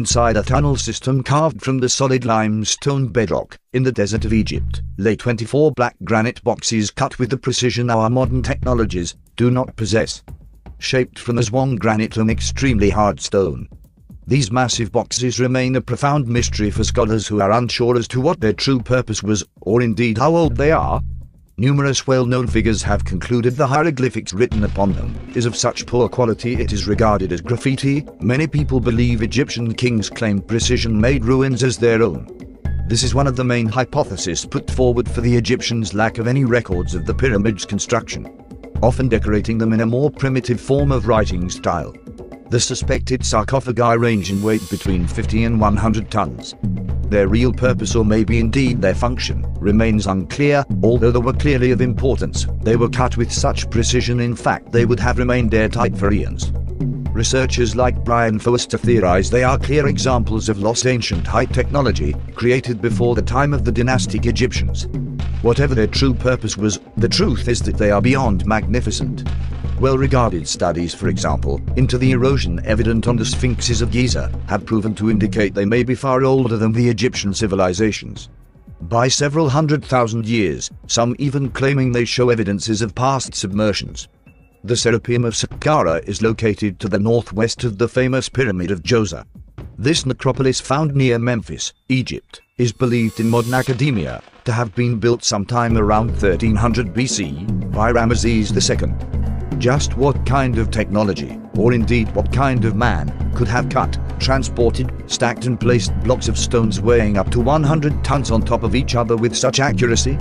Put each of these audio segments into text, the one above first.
inside a tunnel system carved from the solid limestone bedrock in the desert of Egypt, lay 24 black granite boxes cut with the precision our modern technologies do not possess. Shaped from Aswan granite and extremely hard stone. These massive boxes remain a profound mystery for scholars who are unsure as to what their true purpose was, or indeed how old they are. Numerous well-known figures have concluded the hieroglyphics written upon them is of such poor quality it is regarded as graffiti. Many people believe Egyptian kings claimed precision-made ruins as their own. This is one of the main hypotheses put forward for the Egyptians' lack of any records of the pyramids' construction, often decorating them in a more primitive form of writing style. The suspected sarcophagi range in weight between 50 and 100 tons. Their real purpose or maybe indeed their function remains unclear, although they were clearly of importance. They were cut with such precision in fact they would have remained airtight for eons. Researchers like Brien Foerster theorize they are clear examples of lost ancient high technology, created before the time of the dynastic Egyptians. Whatever their true purpose was, the truth is that they are beyond magnificent. Well-regarded studies, for example, into the erosion evident on the Sphinxes of Giza, have proven to indicate they may be far older than the Egyptian civilizations. By several hundred thousand years, some even claiming they show evidences of past submersions. The Serapeum of Saqqara is located to the northwest of the famous Pyramid of Djoser. This necropolis found near Memphis, Egypt, is believed in modern academia to have been built sometime around 1300 BC by Ramesses II. Just what kind of technology, or indeed what kind of man, could have cut, transported, stacked and placed blocks of stones weighing up to 100 tons on top of each other with such accuracy?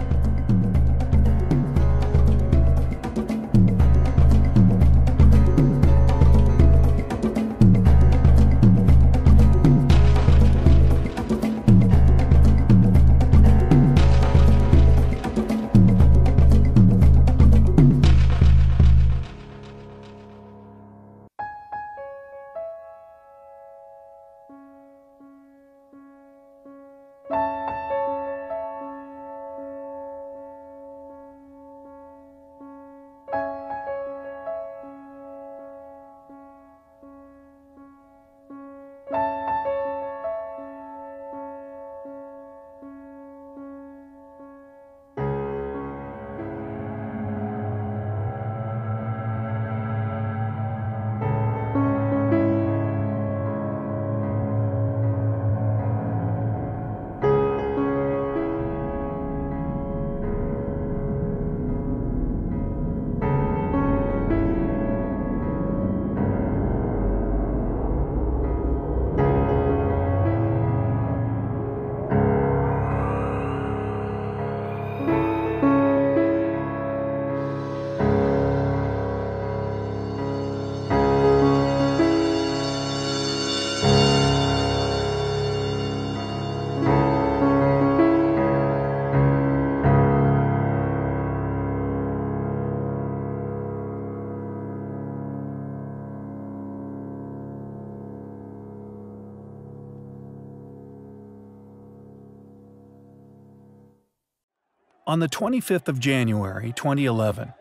On the 25th of January 2011,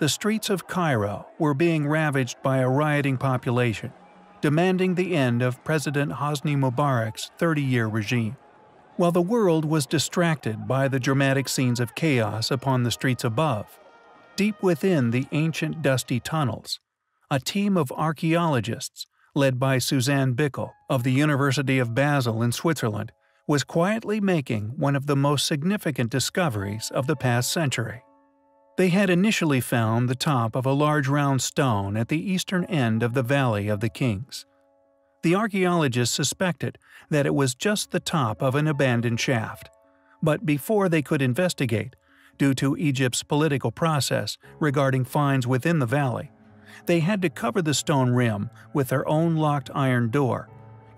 the streets of Cairo were being ravaged by a rioting population, demanding the end of President Hosni Mubarak's 30-year regime. While the world was distracted by the dramatic scenes of chaos upon the streets above, deep within the ancient dusty tunnels, a team of archaeologists, led by Suzanne Bickel of the University of Basel in Switzerland, was quietly making one of the most significant discoveries of the past century. They had initially found the top of a large round stone at the eastern end of the Valley of the Kings. The archaeologists suspected that it was just the top of an abandoned shaft, but before they could investigate, due to Egypt's political process regarding finds within the valley, they had to cover the stone rim with their own locked iron door,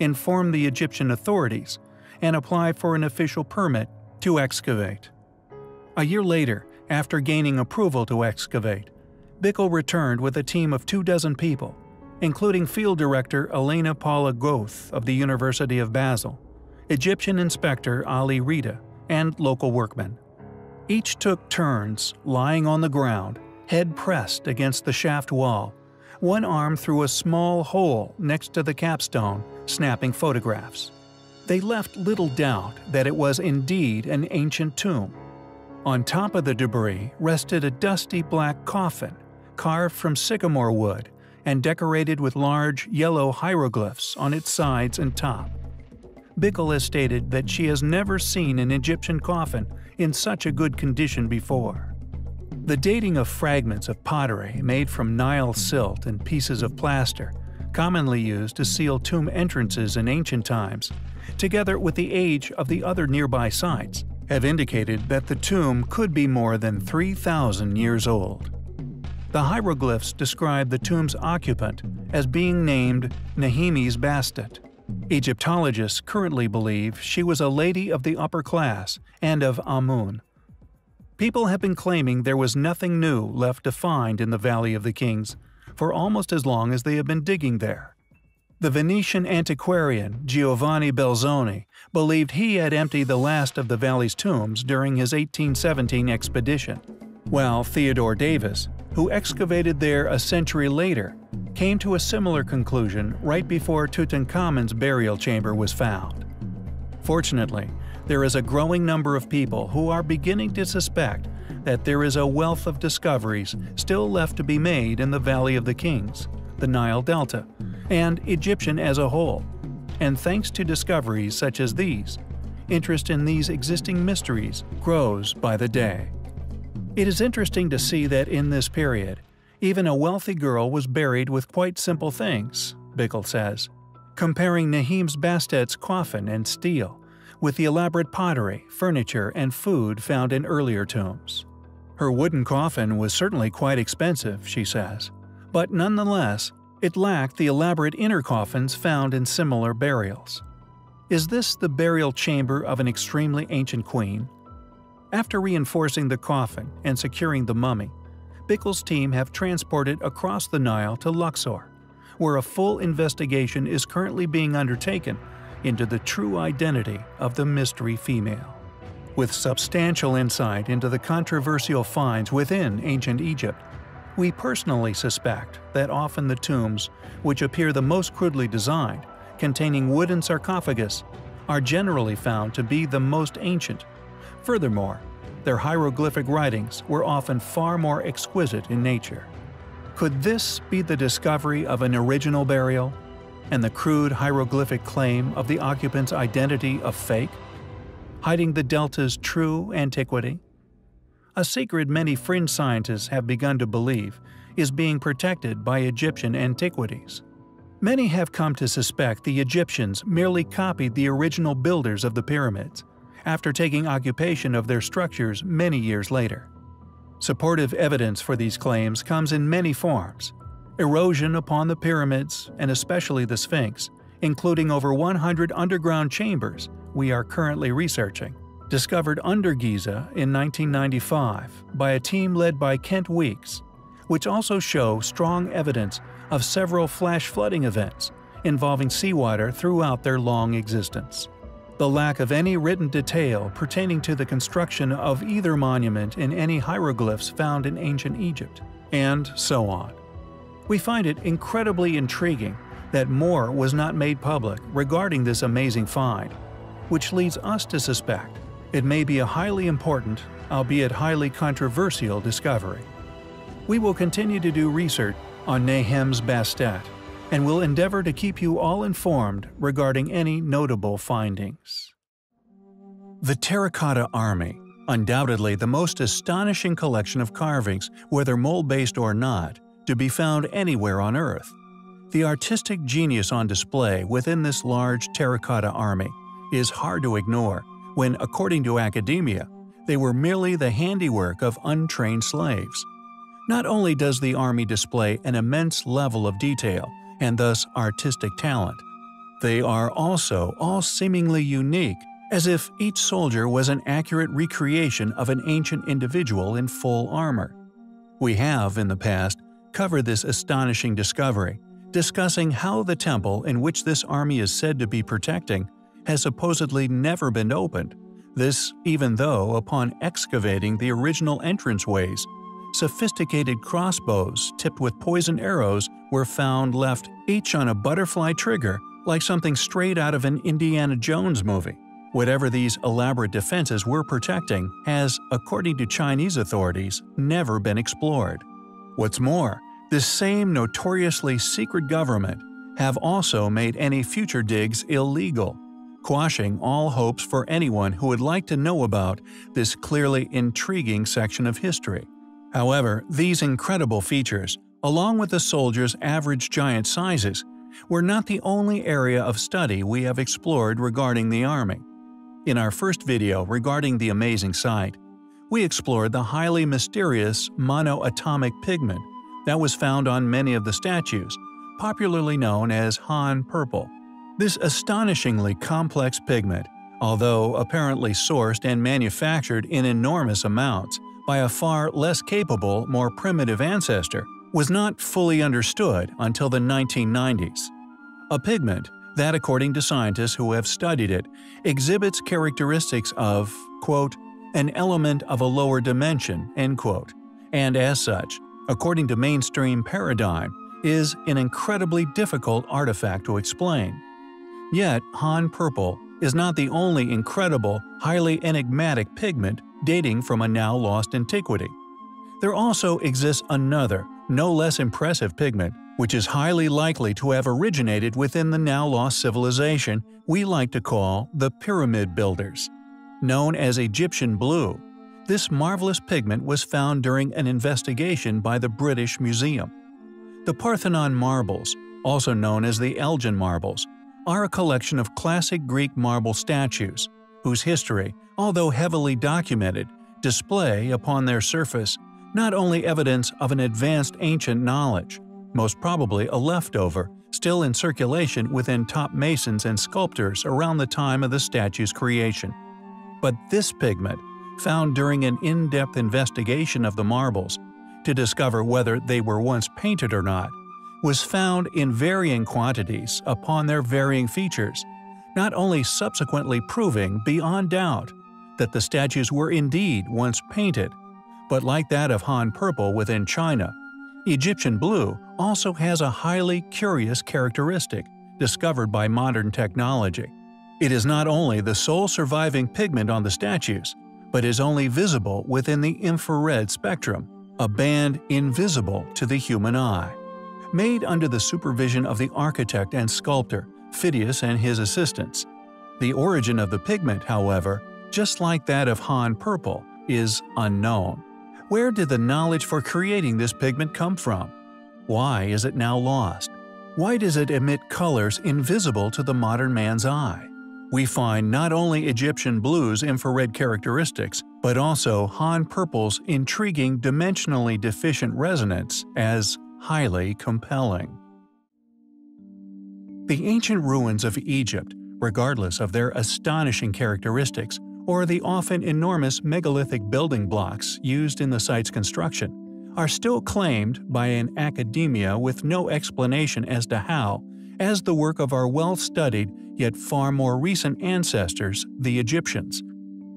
inform the Egyptian authorities, and apply for an official permit to excavate. A year later, after gaining approval to excavate, Bickel returned with a team of two dozen people, including Field Director Elena Paula Goth of the University of Basel, Egyptian Inspector Ali Rita, and local workmen. Each took turns lying on the ground, head pressed against the shaft wall, one arm through a small hole next to the capstone, snapping photographs. They left little doubt that it was indeed an ancient tomb. On top of the debris rested a dusty black coffin, carved from sycamore wood and decorated with large yellow hieroglyphs on its sides and top. Bickel has stated that she has never seen an Egyptian coffin in such a good condition before. The dating of fragments of pottery made from Nile silt and pieces of plaster, commonly used to seal tomb entrances in ancient times, together with the age of the other nearby sites, have indicated that the tomb could be more than 3,000 years old. The hieroglyphs describe the tomb's occupant as being named Nehemes Bastet. Egyptologists currently believe she was a lady of the upper class and of Amun. People have been claiming there was nothing new left to find in the Valley of the Kings for almost as long as they have been digging there. The Venetian antiquarian Giovanni Belzoni believed he had emptied the last of the valley's tombs during his 1817 expedition, while Theodore Davis who excavated there a century later, came to a similar conclusion right before Tutankhamun's burial chamber was found. Fortunately, there is a growing number of people who are beginning to suspect that there is a wealth of discoveries still left to be made in the Valley of the Kings, the Nile Delta, and Egyptian as a whole. And thanks to discoveries such as these, interest in these existing mysteries grows by the day. It is interesting to see that in this period, even a wealthy girl was buried with quite simple things, Bickel says, comparing Nehemes Bastet's coffin and stele with the elaborate pottery, furniture, and food found in earlier tombs. Her wooden coffin was certainly quite expensive, she says, but nonetheless, it lacked the elaborate inner coffins found in similar burials. Is this the burial chamber of an extremely ancient queen? After reinforcing the coffin and securing the mummy, Bickel's team have transported across the Nile to Luxor, where a full investigation is currently being undertaken into the true identity of the mystery female. With substantial insight into the controversial finds within ancient Egypt, we personally suspect that often the tombs, which appear the most crudely designed, containing wooden sarcophagus, are generally found to be the most ancient Furthermore, their hieroglyphic writings were often far more exquisite in nature. Could this be the discovery of an original burial, and the crude hieroglyphic claim of the occupant's identity a fake, hiding the delta's true antiquity? A secret many fringe scientists have begun to believe is being protected by Egyptian antiquities. Many have come to suspect the Egyptians merely copied the original builders of the pyramids, after taking occupation of their structures many years later. Supportive evidence for these claims comes in many forms. Erosion upon the pyramids, and especially the Sphinx, including over 100 underground chambers we are currently researching, discovered under Giza in 1995 by a team led by Kent Weeks, which also show strong evidence of several flash flooding events involving seawater throughout their long existence the lack of any written detail pertaining to the construction of either monument in any hieroglyphs found in ancient Egypt, and so on. We find it incredibly intriguing that more was not made public regarding this amazing find, which leads us to suspect it may be a highly important, albeit highly controversial discovery. We will continue to do research on Nehemes Bastet and will endeavor to keep you all informed regarding any notable findings. The Terracotta Army, undoubtedly the most astonishing collection of carvings, whether mold-based or not, to be found anywhere on Earth. The artistic genius on display within this large terracotta army is hard to ignore when, according to academia, they were merely the handiwork of untrained slaves. Not only does the army display an immense level of detail, and thus artistic talent. They are also all seemingly unique, as if each soldier was an accurate recreation of an ancient individual in full armor. We have, in the past, covered this astonishing discovery, discussing how the temple in which this army is said to be protecting has supposedly never been opened, this even though, upon excavating the original entranceways, sophisticated crossbows tipped with poison arrows were found left each on a butterfly trigger like something straight out of an Indiana Jones movie. Whatever these elaborate defenses were protecting has, according to Chinese authorities, never been explored. What's more, this same notoriously secret government have also made any future digs illegal, quashing all hopes for anyone who would like to know about this clearly intriguing section of history. However, these incredible features, along with the soldiers' average giant sizes, were not the only area of study we have explored regarding the Army. In our first video regarding the amazing sight, we explored the highly mysterious monoatomic pigment that was found on many of the statues, popularly known as Han purple. This astonishingly complex pigment, although apparently sourced and manufactured in enormous amounts by a far less capable, more primitive ancestor, was not fully understood until the 1990s. A pigment that, according to scientists who have studied it, exhibits characteristics of, quote, an element of a lower dimension, end quote, and as such, according to mainstream paradigm, is an incredibly difficult artifact to explain. Yet, Han purple is not the only incredible, highly enigmatic pigment dating from a now lost antiquity. There also exists another, no less impressive pigment which is highly likely to have originated within the now lost civilization we like to call the Pyramid Builders. Known as Egyptian blue, this marvelous pigment was found during an investigation by the British Museum. The Parthenon marbles, also known as the Elgin marbles, are a collection of classic Greek marble statues, whose history, although heavily documented, display upon their surface not only evidence of an advanced ancient knowledge, most probably a leftover, still in circulation within top masons and sculptors around the time of the statue's creation. But this pigment, found during an in-depth investigation of the marbles, to discover whether they were once painted or not, was found in varying quantities upon their varying features, not only subsequently proving beyond doubt that the statues were indeed once painted, but like that of Han Purple within China, Egyptian blue also has a highly curious characteristic discovered by modern technology. It is not only the sole surviving pigment on the statues, but is only visible within the infrared spectrum, a band invisible to the human eye. Made under the supervision of the architect and sculptor, Phidias and his assistants. The origin of the pigment, however, just like that of Han purple, is unknown. Where did the knowledge for creating this pigment come from? Why is it now lost? Why does it emit colors invisible to the modern man's eye? We find not only Egyptian blue's infrared characteristics, but also Han Purple's intriguing dimensionally deficient resonance as highly compelling. The ancient ruins of Egypt, regardless of their astonishing characteristics, or the often enormous megalithic building blocks used in the site's construction, are still claimed by an academia with no explanation as to how, as the work of our well-studied yet far more recent ancestors, the Egyptians.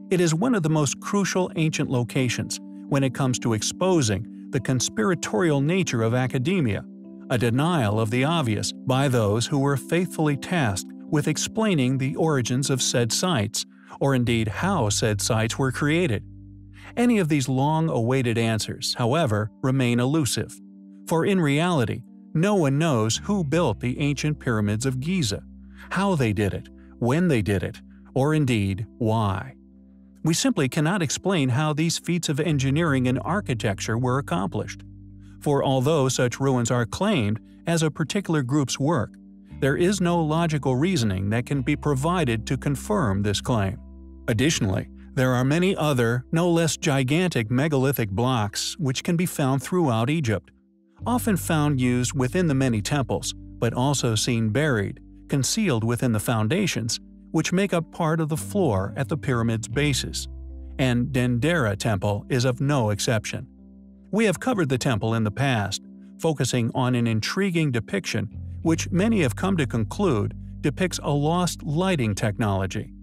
It is one of the most crucial ancient locations when it comes to exposing the conspiratorial nature of academia, a denial of the obvious by those who were faithfully tasked with explaining the origins of said sites or indeed how said sites were created. Any of these long-awaited answers, however, remain elusive. For in reality, no one knows who built the ancient pyramids of Giza, how they did it, when they did it, or indeed why. We simply cannot explain how these feats of engineering and architecture were accomplished. For although such ruins are claimed as a particular group's work, there is no logical reasoning that can be provided to confirm this claim. Additionally, there are many other, no less gigantic megalithic blocks which can be found throughout Egypt, often found used within the many temples, but also seen buried, concealed within the foundations, which make up part of the floor at the pyramid's bases. And Dendera Temple is of no exception. We have covered the temple in the past, focusing on an intriguing depiction which many have come to conclude depicts a lost lighting technology.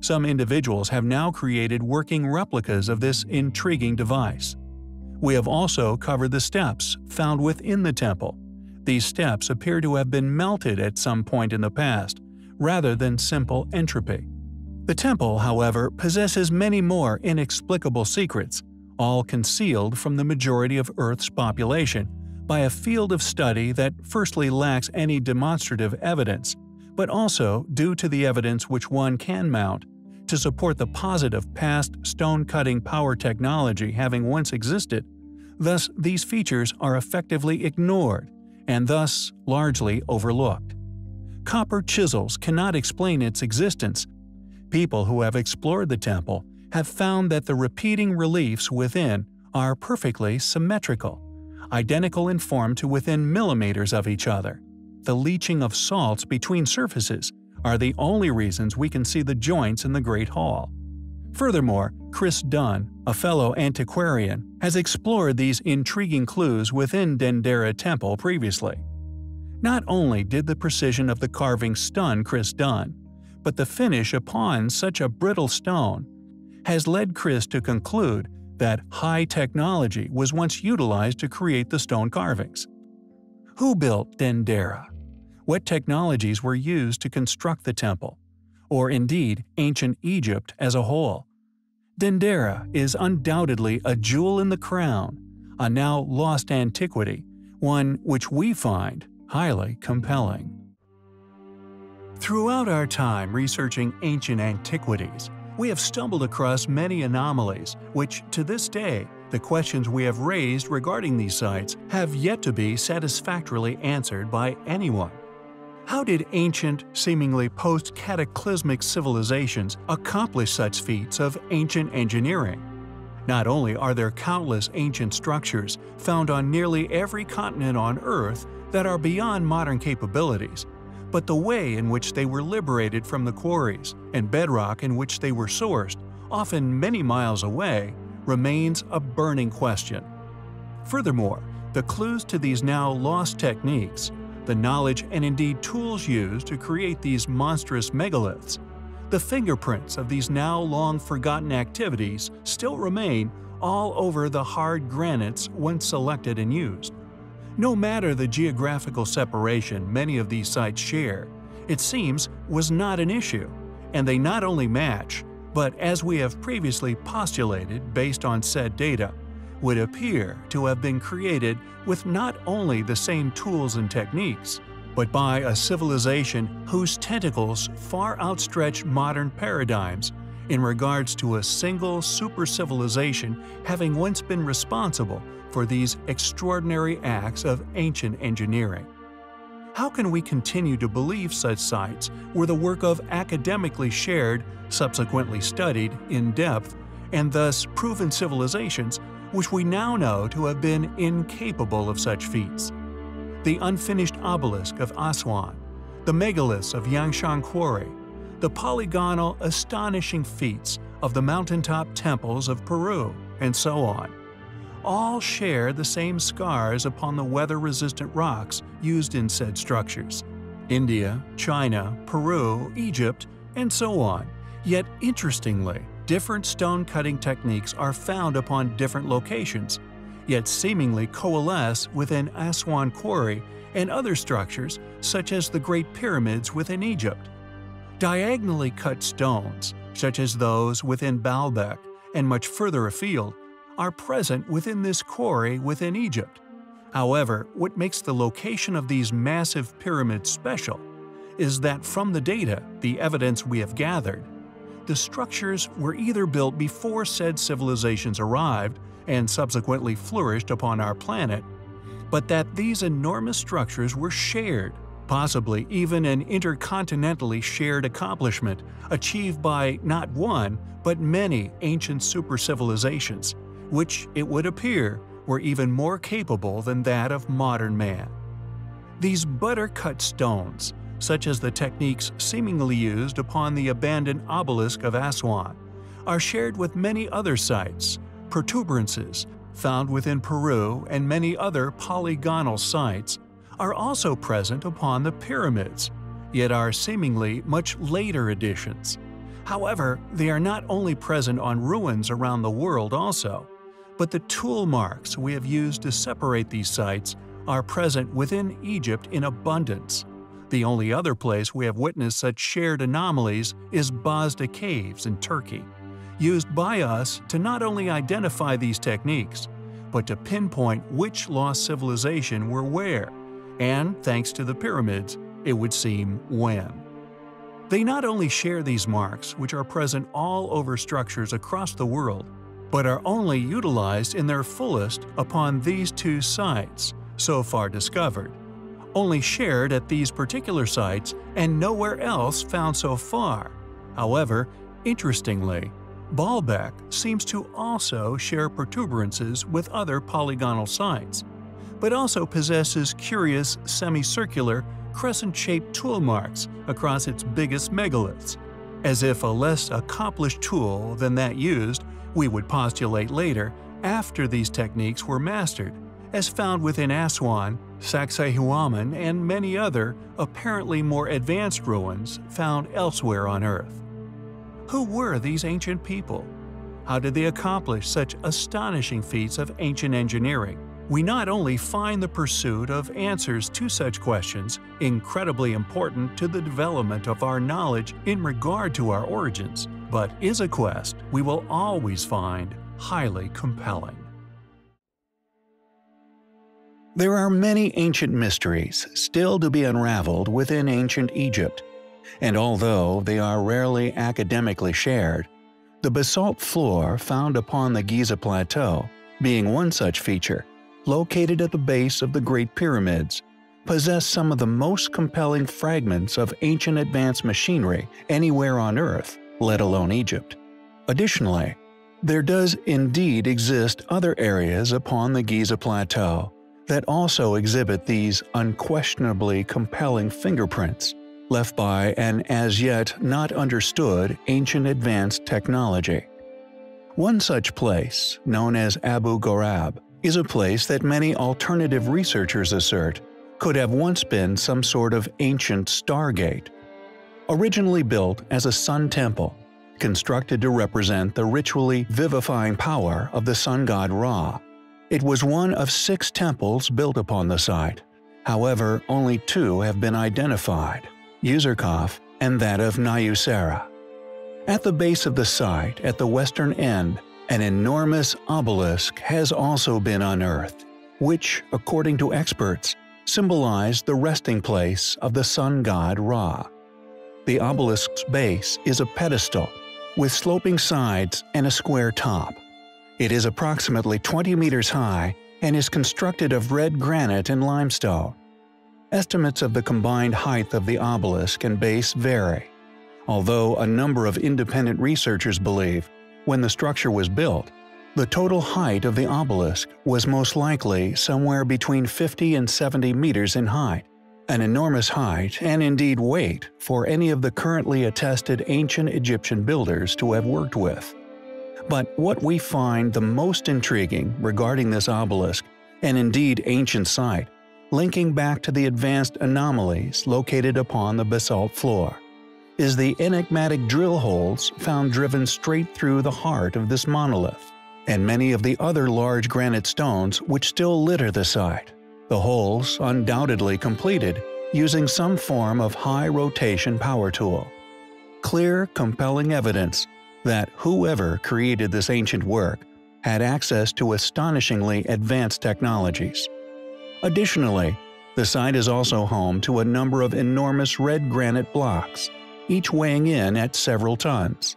Some individuals have now created working replicas of this intriguing device. We have also covered the steps found within the temple. These steps appear to have been melted at some point in the past, rather than simple entropy. The temple, however, possesses many more inexplicable secrets, all concealed from the majority of Earth's population by a field of study that firstly lacks any demonstrative evidence, but also due to the evidence which one can mount to support the positive past stone-cutting power technology having once existed. Thus, these features are effectively ignored and thus largely overlooked. Copper chisels cannot explain its existence. People who have explored the temple have found that the repeating reliefs within are perfectly symmetrical, identical in form to within millimeters of each other. The leaching of salts between surfaces are the only reasons we can see the joints in the Great Hall. Furthermore, Chris Dunn, a fellow antiquarian, has explored these intriguing clues within Dendera Temple previously. Not only did the precision of the carving stun Chris Dunn, but the finish upon such a brittle stone has led Chris to conclude that high technology was once utilized to create the stone carvings. Who built Dendera? What technologies were used to construct the temple? Or indeed, ancient Egypt as a whole? Dendera is undoubtedly a jewel in the crown, a now lost antiquity, one which we find highly compelling. Throughout our time researching ancient antiquities, we have stumbled across many anomalies which, to this day, the questions we have raised regarding these sites have yet to be satisfactorily answered by anyone. How did ancient, seemingly post-cataclysmic civilizations accomplish such feats of ancient engineering? Not only are there countless ancient structures found on nearly every continent on Earth that are beyond modern capabilities, but the way in which they were liberated from the quarries and bedrock in which they were sourced, often many miles away, remains a burning question. Furthermore, the clues to these now lost techniques the knowledge and indeed tools used to create these monstrous megaliths. The fingerprints of these now long forgotten activities still remain all over the hard granites once selected and used. No matter the geographical separation many of these sites share, it seems was not an issue, and they not only match, but as we have previously postulated based on said data, would appear to have been created with not only the same tools and techniques, but by a civilization whose tentacles far outstretch modern paradigms in regards to a single super-civilization having once been responsible for these extraordinary acts of ancient engineering. How can we continue to believe such sites were the work of academically shared, subsequently studied in depth, and thus proven civilizations which we now know to have been incapable of such feats. The unfinished obelisk of Aswan, the megaliths of Yangshan Quarry, the polygonal, astonishing feats of the mountaintop temples of Peru, and so on. All share the same scars upon the weather-resistant rocks used in said structures. India, China, Peru, Egypt, and so on. Yet interestingly, different stone cutting techniques are found upon different locations, yet seemingly coalesce within Aswan Quarry and other structures such as the Great Pyramids within Egypt. Diagonally cut stones, such as those within Baalbek and much further afield, are present within this quarry within Egypt. However, what makes the location of these massive pyramids special is that from the data, the evidence we have gathered, the structures were either built before said civilizations arrived and subsequently flourished upon our planet, but that these enormous structures were shared, possibly even an intercontinentally shared accomplishment achieved by not one, but many ancient super-civilizations, which, it would appear, were even more capable than that of modern man. These butter-cut stones, such as the techniques seemingly used upon the abandoned obelisk of Aswan, are shared with many other sites, protuberances found within Peru and many other polygonal sites are also present upon the pyramids, yet are seemingly much later additions. However, they are not only present on ruins around the world also, but the tool marks we have used to separate these sites are present within Egypt in abundance. The only other place we have witnessed such shared anomalies is Bazda Caves in Turkey, used by us to not only identify these techniques, but to pinpoint which lost civilization were where, and thanks to the pyramids, it would seem when. They not only share these marks, which are present all over structures across the world, but are only utilized in their fullest upon these two sites, so far discovered, only shared at these particular sites and nowhere else found so far. However, interestingly, Baalbek seems to also share protuberances with other polygonal sites, but also possesses curious semicircular, crescent-shaped tool marks across its biggest megaliths, as if a less accomplished tool than that used, we would postulate later, after these techniques were mastered, as found within Aswan, Sacsayhuaman, and many other, apparently more advanced ruins found elsewhere on Earth. Who were these ancient people? How did they accomplish such astonishing feats of ancient engineering? We not only find the pursuit of answers to such questions incredibly important to the development of our knowledge in regard to our origins, but is a quest we will always find highly compelling. There are many ancient mysteries still to be unraveled within ancient Egypt and although they are rarely academically shared, the basalt floor found upon the Giza Plateau, being one such feature, located at the base of the Great Pyramids, possess some of the most compelling fragments of ancient advanced machinery anywhere on Earth, let alone Egypt. Additionally, there does indeed exist other areas upon the Giza Plateau that also exhibit these unquestionably compelling fingerprints left by an as yet not understood ancient advanced technology. One such place, known as Abu Ghorab, is a place that many alternative researchers assert could have once been some sort of ancient stargate. Originally built as a sun temple, constructed to represent the ritually vivifying power of the sun god Ra, it was one of six temples built upon the site. However, only two have been identified. Userkaf, and that of Nyuserre. At the base of the site, at the western end, an enormous obelisk has also been unearthed, which, according to experts, symbolized the resting place of the sun god Ra. The obelisk's base is a pedestal, with sloping sides and a square top. It is approximately 20 meters high and is constructed of red granite and limestone. Estimates of the combined height of the obelisk and base vary, although a number of independent researchers believe, when the structure was built, the total height of the obelisk was most likely somewhere between 50 and 70 meters in height, an enormous height and indeed weight for any of the currently attested ancient Egyptian builders to have worked with. But what we find the most intriguing regarding this obelisk, and indeed ancient site, linking back to the advanced anomalies located upon the basalt floor, is the enigmatic drill holes found driven straight through the heart of this monolith, and many of the other large granite stones which still litter the site. The holes undoubtedly completed using some form of high rotation power tool. Clear, compelling evidence that whoever created this ancient work had access to astonishingly advanced technologies. Additionally, the site is also home to a number of enormous red granite blocks, each weighing in at several tons.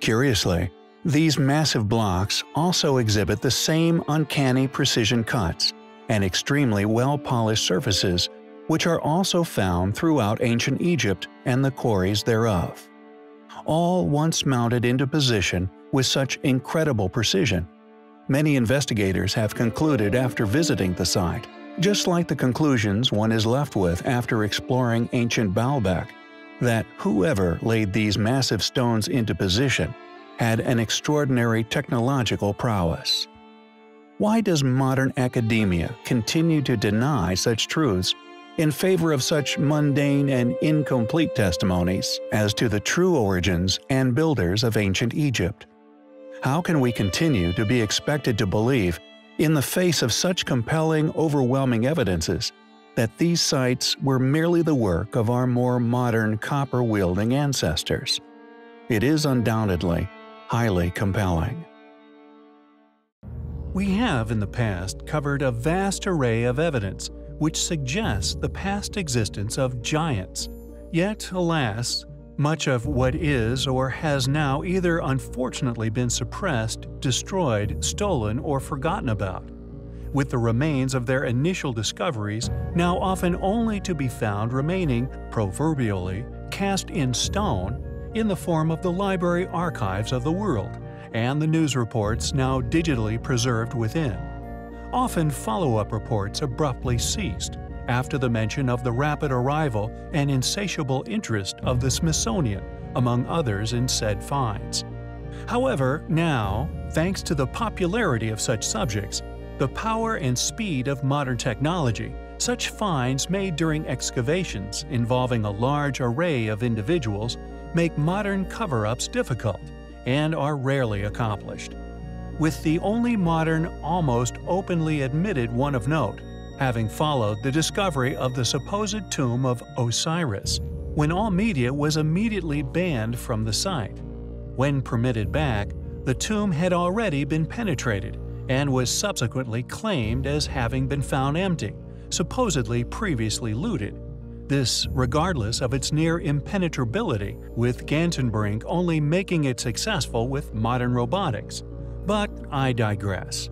Curiously, these massive blocks also exhibit the same uncanny precision cuts and extremely well-polished surfaces which are also found throughout ancient Egypt and the quarries thereof. All once mounted into position with such incredible precision. Many investigators have concluded after visiting the site just like the conclusions one is left with after exploring ancient Baalbek, that whoever laid these massive stones into position had an extraordinary technological prowess. Why does modern academia continue to deny such truths in favor of such mundane and incomplete testimonies as to the true origins and builders of ancient Egypt? How can we continue to be expected to believe, in the face of such compelling, overwhelming evidences, that these sites were merely the work of our more modern copper wielding ancestors? It is undoubtedly highly compelling. We have in the past covered a vast array of evidence which suggests the past existence of giants. Yet, alas, much of what is or has now either unfortunately been suppressed, destroyed, stolen, or forgotten about, with the remains of their initial discoveries now often only to be found remaining, proverbially, cast in stone in the form of the library archives of the world and the news reports now digitally preserved within. Often follow-up reports abruptly ceased after the mention of the rapid arrival and insatiable interest of the Smithsonian, among others in said finds. However, now, thanks to the popularity of such subjects, the power and speed of modern technology, such finds made during excavations involving a large array of individuals make modern cover-ups difficult and are rarely accomplished. With the only modern, almost openly admitted one of note, having followed the discovery of the supposed tomb of Osiris, when all media was immediately banned from the site. When permitted back, the tomb had already been penetrated and was subsequently claimed as having been found empty, supposedly previously looted, this regardless of its near impenetrability, with Gantenbrink only making it successful with modern robotics. But I digress.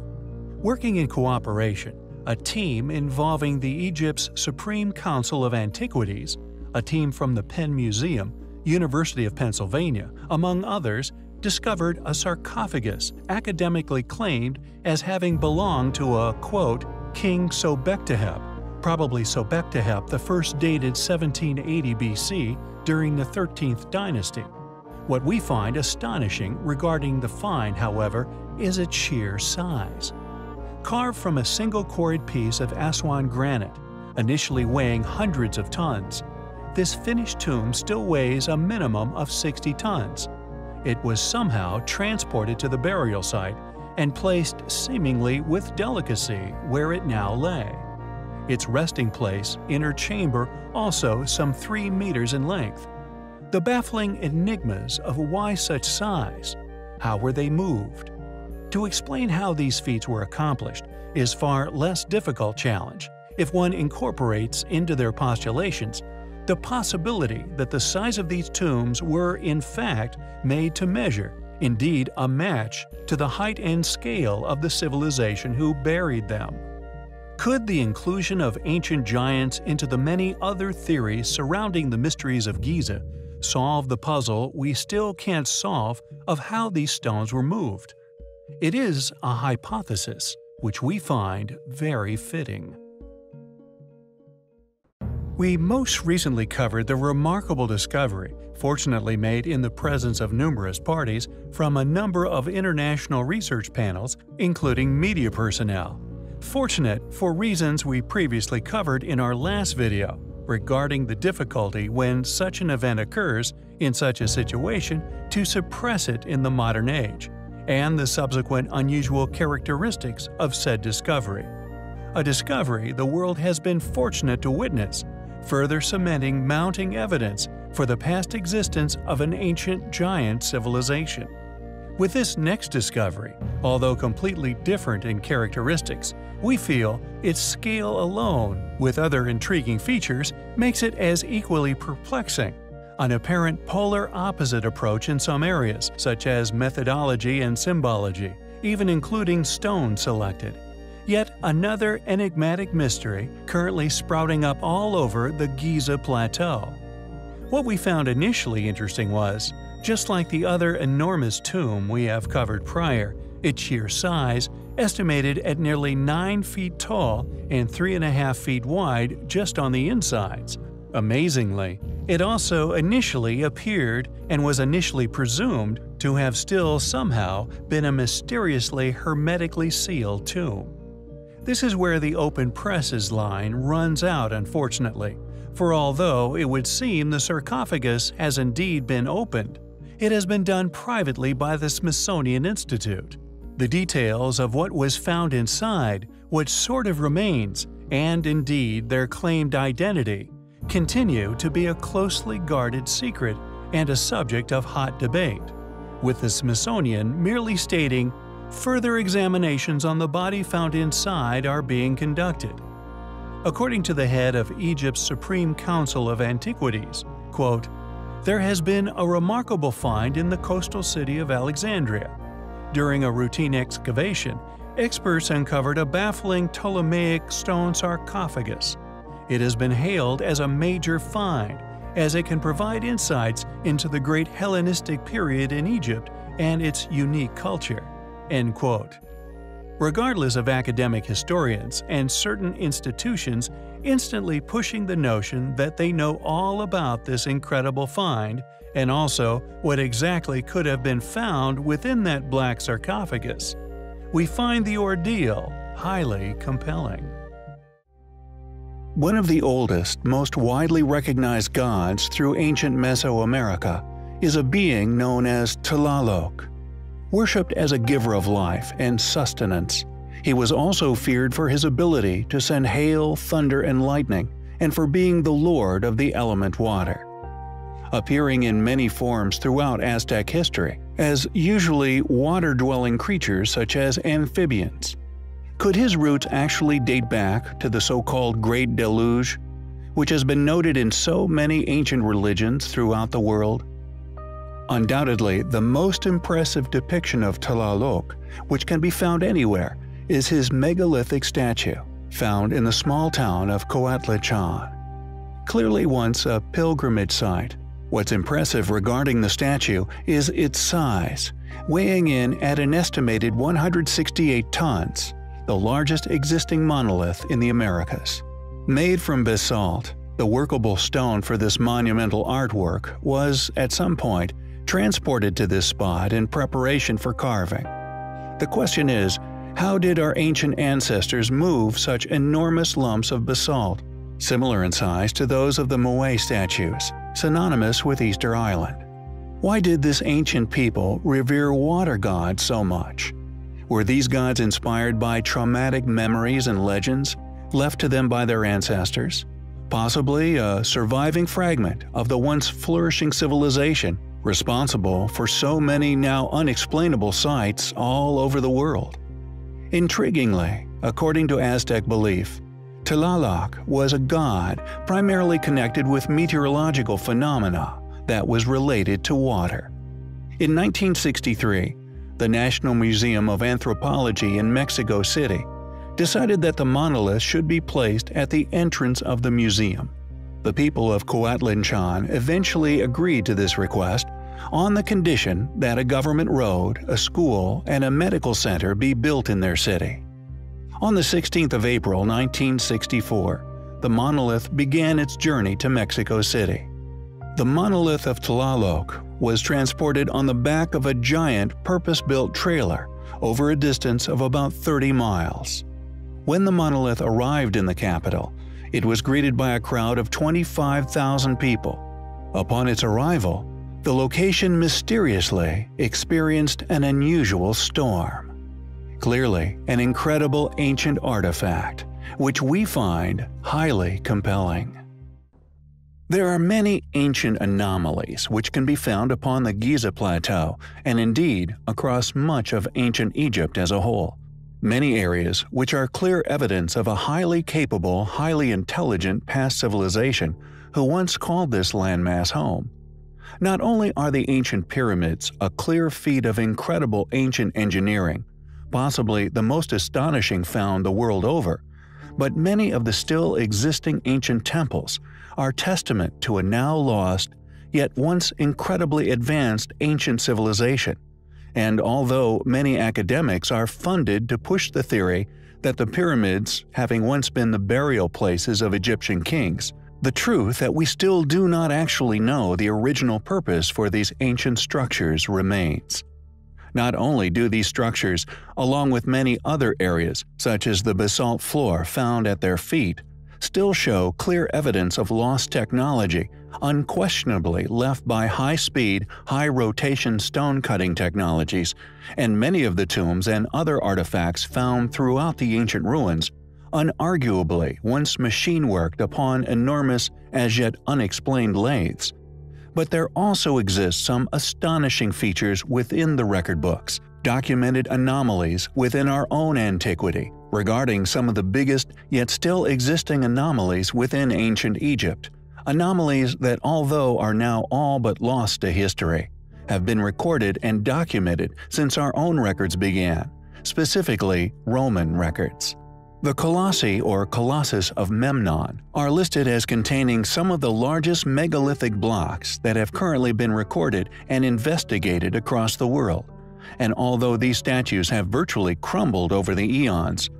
Working in cooperation, a team involving the Egypt's Supreme Council of Antiquities, a team from the Penn Museum, University of Pennsylvania, among others, discovered a sarcophagus academically claimed as having belonged to a, quote, King Sobekhotep, probably Sobekhotep the first dated 1780 BC during the 13th dynasty. What we find astonishing regarding the find, however, is its sheer size. Carved from a single quarried piece of Aswan granite, initially weighing hundreds of tons, this finished tomb still weighs a minimum of 60 tons. It was somehow transported to the burial site and placed seemingly with delicacy where it now lay. Its resting place, inner chamber, also some 3 meters in length. The baffling enigmas of why such size? How were they moved? To explain how these feats were accomplished is far less difficult challenge if one incorporates into their postulations the possibility that the size of these tombs were in fact made to measure, indeed a match, to the height and scale of the civilization who buried them. Could the inclusion of ancient giants into the many other theories surrounding the mysteries of Giza solve the puzzle we still can't solve of how these stones were moved? It is a hypothesis which we find very fitting. We most recently covered the remarkable discovery, fortunately made in the presence of numerous parties, from a number of international research panels, including media personnel, Fortunate for reasons we previously covered in our last video regarding the difficulty when such an event occurs in such a situation to suppress it in the modern age, and the subsequent unusual characteristics of said discovery. A discovery the world has been fortunate to witness, further cementing mounting evidence for the past existence of an ancient giant civilization. With this next discovery, although completely different in characteristics, we feel its scale alone, with other intriguing features, makes it as equally perplexing. An apparent polar opposite approach in some areas, such as methodology and symbology, even including stone selected. Yet another enigmatic mystery currently sprouting up all over the Giza Plateau. What we found initially interesting was just like the other enormous tomb we have covered prior, its sheer size, estimated at nearly 9 feet tall and 3.5 feet wide just on the insides. Amazingly, it also initially appeared and was initially presumed to have still somehow been a mysteriously hermetically sealed tomb. This is where the open presses line runs out unfortunately, for although it would seem the sarcophagus has indeed been opened, it has been done privately by the Smithsonian Institute. The details of what was found inside, what sort of remains, and indeed their claimed identity, continue to be a closely guarded secret and a subject of hot debate, with the Smithsonian merely stating further examinations on the body found inside are being conducted. According to the head of Egypt's Supreme Council of Antiquities, quote, there has been a remarkable find in the coastal city of Alexandria. During a routine excavation, experts uncovered a baffling Ptolemaic stone sarcophagus. It has been hailed as a major find, as it can provide insights into the great Hellenistic period in Egypt and its unique culture. End quote. Regardless of academic historians and certain institutions instantly pushing the notion that they know all about this incredible find and also what exactly could have been found within that black sarcophagus, we find the ordeal highly compelling. One of the oldest, most widely recognized gods through ancient Mesoamerica is a being known as Tlaloc. Worshipped as a giver of life and sustenance, he was also feared for his ability to send hail, thunder, and lightning, and for being the lord of the element water. Appearing in many forms throughout Aztec history, as usually water-dwelling creatures such as amphibians, could his roots actually date back to the so-called Great Deluge, which has been noted in so many ancient religions throughout the world? Undoubtedly, the most impressive depiction of Tlaloc, which can be found anywhere, is his megalithic statue, found in the small town of Coatlinchan. Clearly once a pilgrimage site, what's impressive regarding the statue is its size, weighing in at an estimated 168 tons, the largest existing monolith in the Americas. Made from basalt, the workable stone for this monumental artwork was, at some point, transported to this spot in preparation for carving. The question is, how did our ancient ancestors move such enormous lumps of basalt, similar in size to those of the Moai statues, synonymous with Easter Island? Why did this ancient people revere water gods so much? Were these gods inspired by traumatic memories and legends left to them by their ancestors? Possibly a surviving fragment of the once flourishing civilization responsible for so many now unexplainable sites all over the world. Intriguingly, according to Aztec belief, Tlaloc was a god primarily connected with meteorological phenomena that was related to water. In 1963, the National Museum of Anthropology in Mexico City decided that the monolith should be placed at the entrance of the museum. The people of Coatlinchan eventually agreed to this request on the condition that a government road, a school, and a medical center be built in their city. On the 16th of April 1964, the monolith began its journey to Mexico City. The monolith of Tlaloc was transported on the back of a giant purpose-built trailer over a distance of about 30 miles. When the monolith arrived in the capital, it was greeted by a crowd of 25,000 people. Upon its arrival, the location mysteriously experienced an unusual storm. Clearly, an incredible ancient artifact, which we find highly compelling. There are many ancient anomalies which can be found upon the Giza Plateau and indeed across much of ancient Egypt as a whole. Many areas which are clear evidence of a highly capable, highly intelligent past civilization who once called this landmass home. Not only are the ancient pyramids a clear feat of incredible ancient engineering, possibly the most astonishing found the world over, but many of the still existing ancient temples are testament to a now lost, yet once incredibly advanced ancient civilization. And although many academics are funded to push the theory that the pyramids, having once been the burial places of Egyptian kings, the truth that we still do not actually know the original purpose for these ancient structures remains. Not only do these structures, along with many other areas, such as the basalt floor found at their feet, still show clear evidence of lost technology, unquestionably left by high-speed, high-rotation stone-cutting technologies, and many of the tombs and other artifacts found throughout the ancient ruins unarguably once machine-worked upon enormous, as yet unexplained lathes. But there also exist some astonishing features within the record books, documented anomalies within our own antiquity, regarding some of the biggest yet still existing anomalies within ancient Egypt. Anomalies that, although are now all but lost to history, have been recorded and documented since our own records began, specifically Roman records. The Colossi or Colossus of Memnon are listed as containing some of the largest megalithic blocks that have currently been recorded and investigated across the world. And although these statues have virtually crumbled over the eons,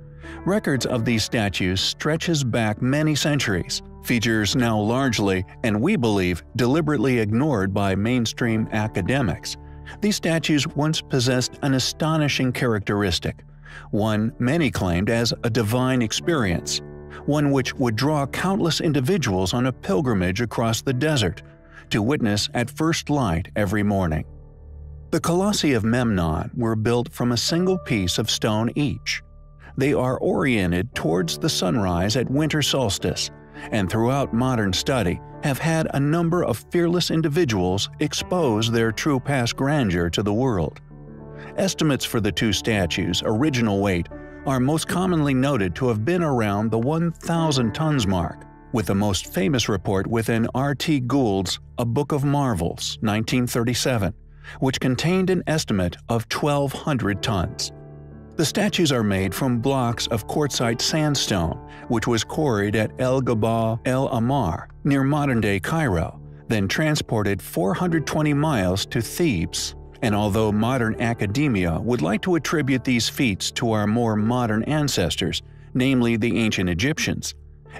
records of these statues stretches back many centuries, features now largely, and we believe, deliberately ignored by mainstream academics. These statues once possessed an astonishing characteristic – one many claimed as a divine experience, one which would draw countless individuals on a pilgrimage across the desert to witness at first light every morning. The Colossi of Memnon were built from a single piece of stone each. They are oriented towards the sunrise at winter solstice, and throughout modern study have had a number of fearless individuals expose their true past grandeur to the world. Estimates for the two statues' original weight are most commonly noted to have been around the 1,000 tons mark, with the most famous report within R.T. Gould's A Book of Marvels 1937, which contained an estimate of 1,200 tons. The statues are made from blocks of quartzite sandstone, which was quarried at El Gabal El Ahmar near modern-day Cairo, then transported 420 miles to Thebes and although modern academia would like to attribute these feats to our more modern ancestors, namely the ancient Egyptians,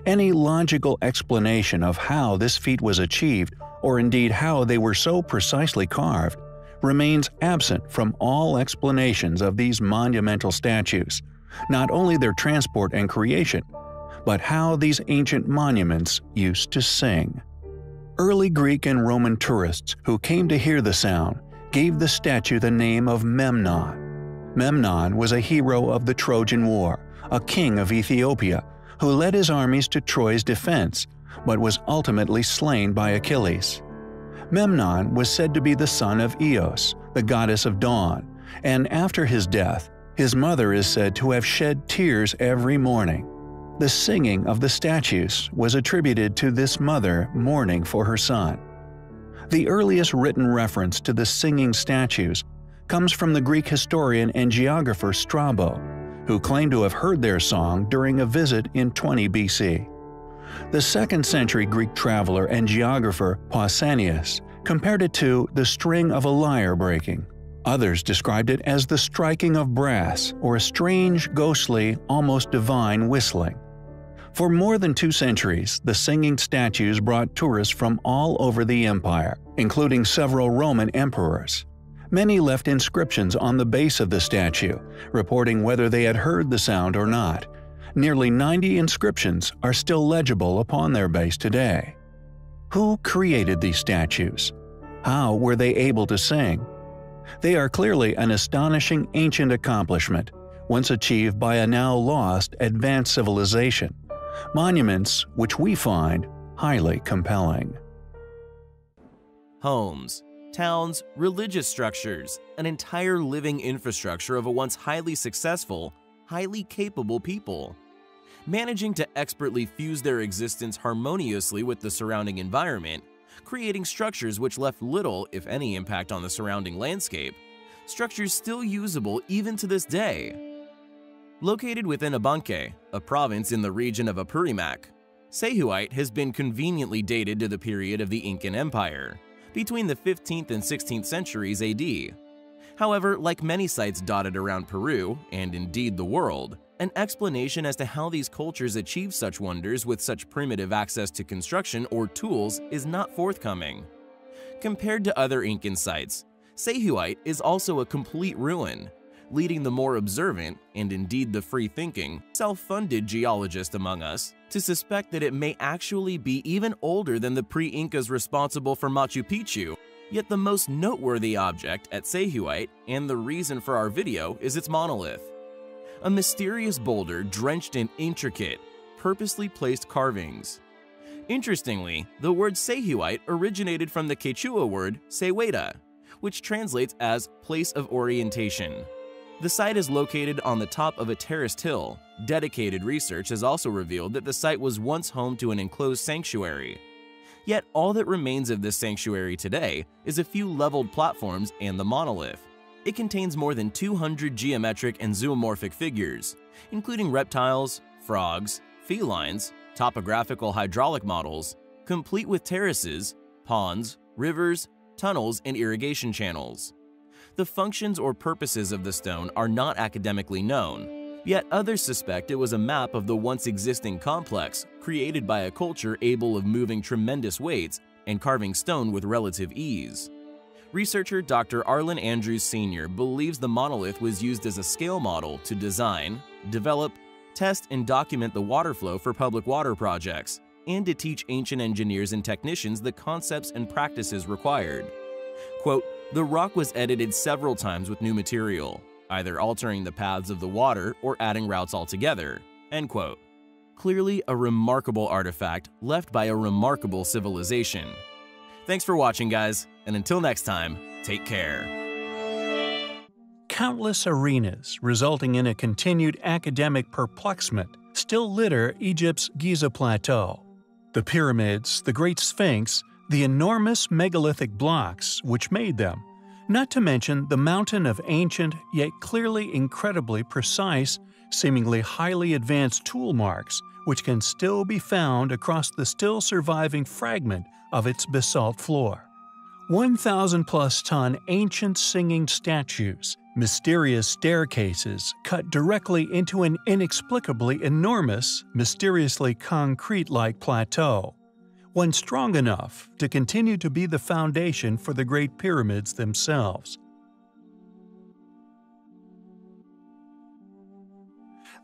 any logical explanation of how this feat was achieved, or indeed how they were so precisely carved, remains absent from all explanations of these monumental statues, not only their transport and creation, but how these ancient monuments used to sing. Early Greek and Roman tourists who came to hear the sound gave the statue the name of Memnon. Memnon was a hero of the Trojan War, a king of Ethiopia, who led his armies to Troy's defense, but was ultimately slain by Achilles. Memnon was said to be the son of Eos, the goddess of dawn, and after his death, his mother is said to have shed tears every morning. The singing of the statues was attributed to this mother mourning for her son. The earliest written reference to the singing statues comes from the Greek historian and geographer Strabo, who claimed to have heard their song during a visit in 20 BC. The 2nd century Greek traveler and geographer Pausanias compared it to the string of a lyre breaking. Others described it as the striking of brass or a strange, ghostly, almost divine whistling. For more than two centuries, the singing statues brought tourists from all over the empire, including several Roman emperors. Many left inscriptions on the base of the statue, reporting whether they had heard the sound or not. Nearly 90 inscriptions are still legible upon their base today. Who created these statues? How were they able to sing? They are clearly an astonishing ancient accomplishment, once achieved by a now lost advanced civilization monuments which we find highly compelling. Homes, towns, religious structures, an entire living infrastructure of a once highly successful, highly capable people. Managing to expertly fuse their existence harmoniously with the surrounding environment, creating structures which left little, if any, impact on the surrounding landscape, structures still usable even to this day. Located within Abancay, a province in the region of Apurimac, Sayhuite has been conveniently dated to the period of the Incan Empire, between the 15th and 16th centuries AD. However, like many sites dotted around Peru, and indeed the world, an explanation as to how these cultures achieved such wonders with such primitive access to construction or tools is not forthcoming. Compared to other Incan sites, Sayhuite is also a complete ruin, leading the more observant, and indeed the free-thinking, self-funded geologist among us to suspect that it may actually be even older than the pre-Incas responsible for Machu Picchu. Yet the most noteworthy object at Sayhuite, and the reason for our video, is its monolith. A mysterious boulder drenched in intricate, purposely placed carvings. Interestingly, the word Sayhuite originated from the Quechua word Sayhueta, which translates as place of orientation. The site is located on the top of a terraced hill. Dedicated research has also revealed that the site was once home to an enclosed sanctuary. Yet all that remains of this sanctuary today is a few leveled platforms and the monolith. It contains more than 200 geometric and zoomorphic figures, including reptiles, frogs, felines, topographical hydraulic models, complete with terraces, ponds, rivers, tunnels, and irrigation channels. The functions or purposes of the stone are not academically known, yet others suspect it was a map of the once existing complex created by a culture able of moving tremendous weights and carving stone with relative ease. Researcher Dr. Arlen Andrews Sr. believes the monolith was used as a scale model to design, develop, test, and document the water flow for public water projects, and to teach ancient engineers and technicians the concepts and practices required. Quote, the rock was edited several times with new material, either altering the paths of the water or adding routes altogether. End quote. Clearly a remarkable artifact left by a remarkable civilization. Thanks for watching guys, and until next time, take care. Countless arenas, resulting in a continued academic perplexment, still litter Egypt's Giza Plateau. The pyramids, the Great Sphinx, the enormous megalithic blocks which made them, not to mention the mountain of ancient yet clearly incredibly precise, seemingly highly advanced tool marks which can still be found across the still surviving fragment of its basalt floor. 1,000 plus ton ancient singing statues, mysterious staircases cut directly into an inexplicably enormous, mysteriously concrete like plateau, one strong enough to continue to be the foundation for the Great Pyramids themselves.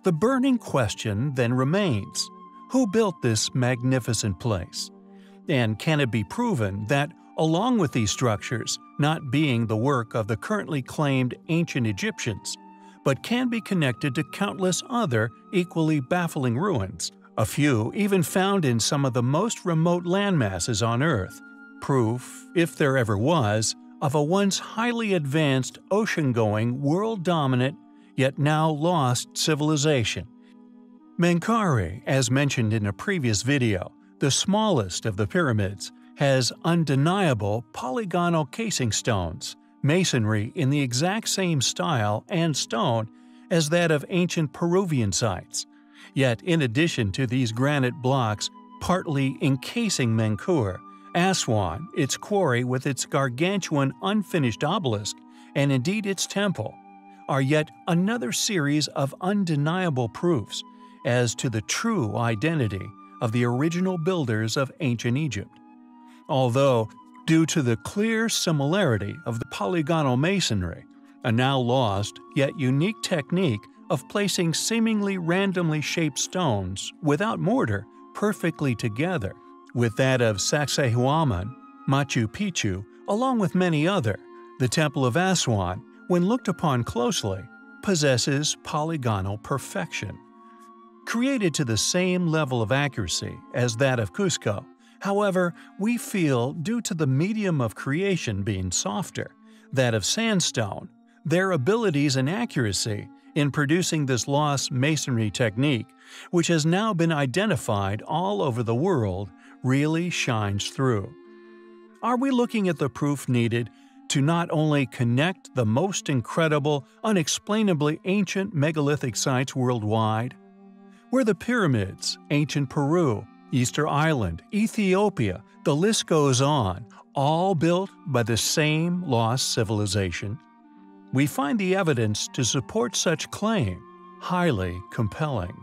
The burning question then remains who built this magnificent place? And can it be proven that, along with these structures, not being the work of the currently claimed ancient Egyptians, but can be connected to countless other equally baffling ruins, a few even found in some of the most remote landmasses on Earth, proof, if there ever was, of a once highly advanced ocean-going, world-dominant, yet now lost civilization. Menkaure, as mentioned in a previous video, the smallest of the pyramids, has undeniable polygonal casing stones, masonry in the exact same style and stone as that of ancient Peruvian sites, Yet, in addition to these granite blocks partly encasing Menkaure, Aswan, its quarry with its gargantuan unfinished obelisk, and indeed its temple, are yet another series of undeniable proofs as to the true identity of the original builders of ancient Egypt. Although, due to the clear similarity of the polygonal masonry, a now lost yet unique technique of placing seemingly randomly shaped stones without mortar perfectly together with that of Sacsayhuaman, Machu Picchu, along with many other, the Temple of Aswan, when looked upon closely, possesses polygonal perfection. Created to the same level of accuracy as that of Cusco, however, we feel due to the medium of creation being softer, that of sandstone, their abilities and accuracy in producing this lost masonry technique, which has now been identified all over the world, really shines through. Are we looking at the proof needed to not only connect the most incredible, unexplainably ancient megalithic sites worldwide, where the pyramids, ancient Peru, Easter Island, Ethiopia, the list goes on, all built by the same lost civilization. We find the evidence to support such claim highly compelling.